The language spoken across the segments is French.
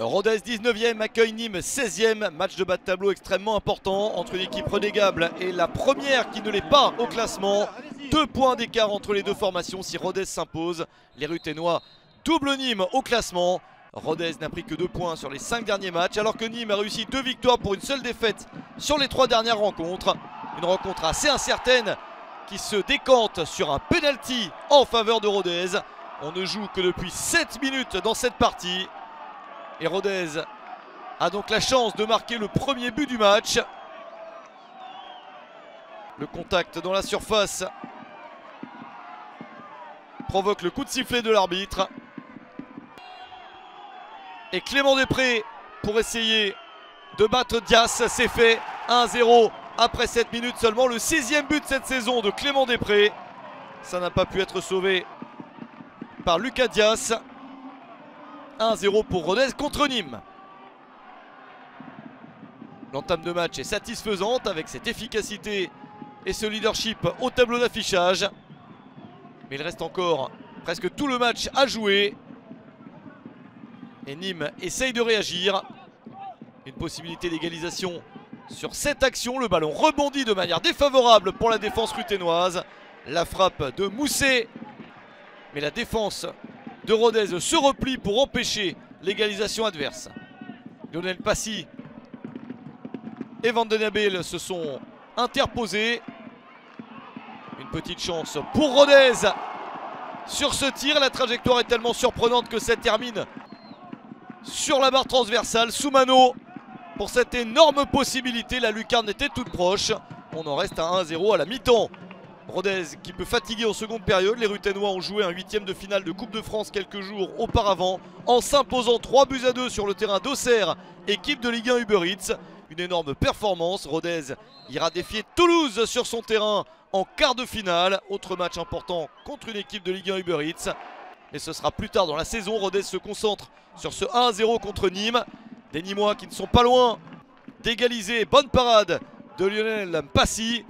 Rodez 19e accueille Nîmes 16e, match de bas de tableau extrêmement important entre une équipe renégable et la première qui ne l'est pas au classement. Deux points d'écart entre les deux formations si Rodez s'impose. Les Ruténois double Nîmes au classement. Rodez n'a pris que deux points sur les cinq derniers matchs alors que Nîmes a réussi deux victoires pour une seule défaite sur les trois dernières rencontres. Une rencontre assez incertaine qui se décante sur un penalty en faveur de Rodez. On ne joue que depuis 7 minutes dans cette partie. Et Rodez a donc la chance de marquer le premier but du match. Le contact dans la surface provoque le coup de sifflet de l'arbitre. Et Clément Després pour essayer de battre Dias. C'est fait 1-0 après 7 minutes seulement. Le sixième but de cette saison de Clément Després. Ça n'a pas pu être sauvé par Lucas Dias. 1-0 pour Rodez contre Nîmes. L'entame de match est satisfaisante avec cette efficacité et ce leadership au tableau d'affichage. Mais il reste encore presque tout le match à jouer. Et Nîmes essaye de réagir. Une possibilité d'égalisation sur cette action. Le ballon rebondit de manière défavorable pour la défense ruténoise. La frappe de Mousset. Mais la défense de Rodez se replie pour empêcher l'égalisation adverse. Lionel Passy et Van se sont interposés. Une petite chance pour Rodez sur ce tir. La trajectoire est tellement surprenante que ça termine sur la barre transversale. Soumano pour cette énorme possibilité. La lucarne était toute proche. On en reste à 1-0 à la mi-temps. Rodez qui peut fatiguer en seconde période. Les Ruténois ont joué un huitième de finale de Coupe de France quelques jours auparavant en s'imposant 3 buts à 2 sur le terrain d'Auxerre, équipe de Ligue 1 Uber Eats. Une énorme performance. Rodez ira défier Toulouse sur son terrain en quart de finale. Autre match important contre une équipe de Ligue 1 Uber Eats. Mais ce sera plus tard dans la saison. Rodez se concentre sur ce 1-0 contre Nîmes. Des Nîmois qui ne sont pas loin d'égaliser. Bonne parade de Lionel Passy.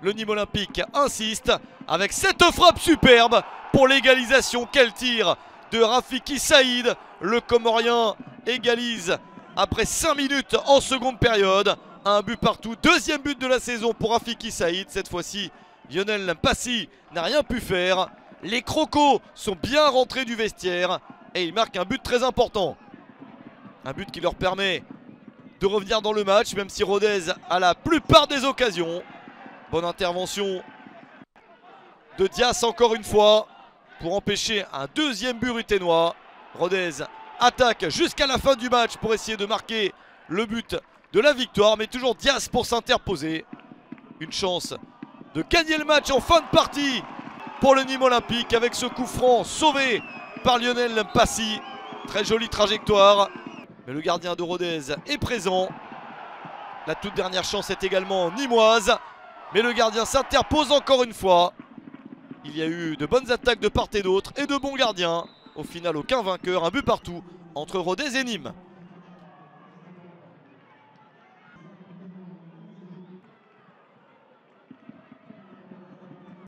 Le Nîmes Olympique insiste avec cette frappe superbe pour l'égalisation. Quel tir de Rafiki Saïd. Le Comorien égalise après 5 minutes en seconde période. Un but partout. Deuxième but de la saison pour Rafiki Saïd. Cette fois-ci, Lionel Passy n'a rien pu faire. Les Crocos sont bien rentrés du vestiaire et ils marquent un but très important. Un but qui leur permet de revenir dans le match, même si Rodez a la plupart des occasions. Bonne intervention de Dias encore une fois pour empêcher un deuxième but ruténois. Rodez attaque jusqu'à la fin du match pour essayer de marquer le but de la victoire, mais toujours Dias pour s'interposer. Une chance de gagner le match en fin de partie pour le Nîmes Olympique avec ce coup franc sauvé par Lionel Passy. Très jolie trajectoire. Mais le gardien de Rodez est présent. La toute dernière chance est également nimoise. Mais le gardien s'interpose encore une fois. Il y a eu de bonnes attaques de part et d'autre et de bons gardiens. Au final, aucun vainqueur, un but partout entre Rodez et Nîmes.